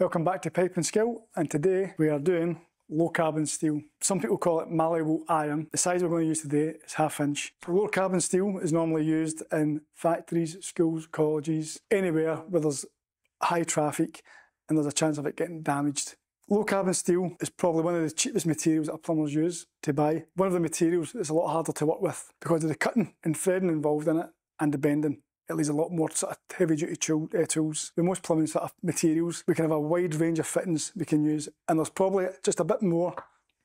Welcome back to Pipe and Skill and today we are doing low carbon steel. Some people call it malleable iron. The size we're going to use today is half inch. Low carbon steel is normally used in factories, schools, colleges, anywhere where there's high traffic and there's a chance of it getting damaged. Low carbon steel is probably one of the cheapest materials that plumbers use to buy. One of the materials that's a lot harder to work with because of the cutting and threading involved in it and the bending it leaves a lot more sort of heavy duty uh, tools. With most plumbing sort of materials, we can have a wide range of fittings we can use, and there's probably just a bit more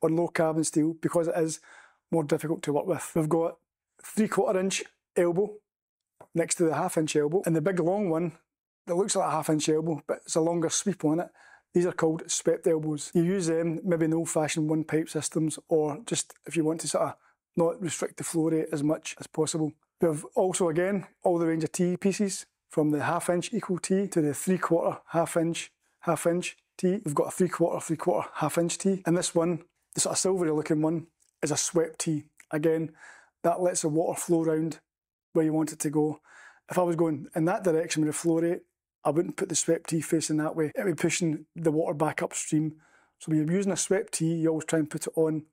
on low carbon steel because it is more difficult to work with. We've got three quarter inch elbow next to the half inch elbow, and the big long one that looks like a half inch elbow, but it's a longer sweep on it. These are called swept elbows. You use them maybe in old fashioned one pipe systems, or just if you want to sort of not restrict the flow rate as much as possible. We've also again all the range of T pieces from the half inch equal T to the three quarter half inch half inch T. We've got a three quarter three quarter half inch T and this one, the sort of silvery looking one, is a swept T. Again, that lets the water flow around where you want it to go. If I was going in that direction with the flow rate, I wouldn't put the swept T facing that way. It would be pushing the water back upstream. So when you're using a swept T, you always try and put it on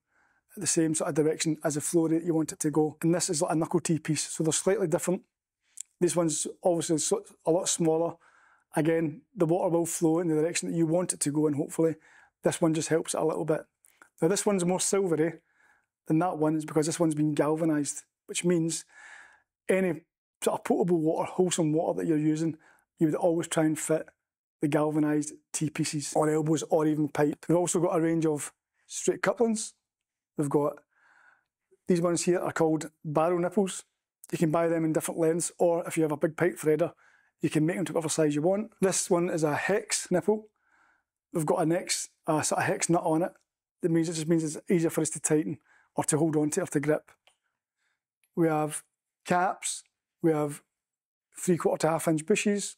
the same sort of direction as the flow rate you want it to go. And this is like a knuckle T piece, so they're slightly different. This one's obviously a lot smaller. Again, the water will flow in the direction that you want it to go in, hopefully. This one just helps it a little bit. Now this one's more silvery than that one is because this one's been galvanised, which means any sort of potable water, wholesome water that you're using, you would always try and fit the galvanised T-pieces or elbows or even pipe. We've also got a range of straight couplings, We've got these ones here are called barrel nipples. You can buy them in different lengths, or if you have a big pipe threader, you can make them to whatever size you want. This one is a hex nipple. We've got a next a sort of hex nut on it. That means it just means it's easier for us to tighten or to hold on to or to grip. We have caps. We have three quarter to half inch bushes,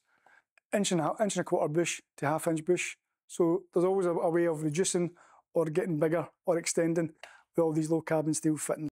inch and a, inch and a quarter bush to half inch bush. So there's always a, a way of reducing or getting bigger or extending with all these low carbon steel fittings.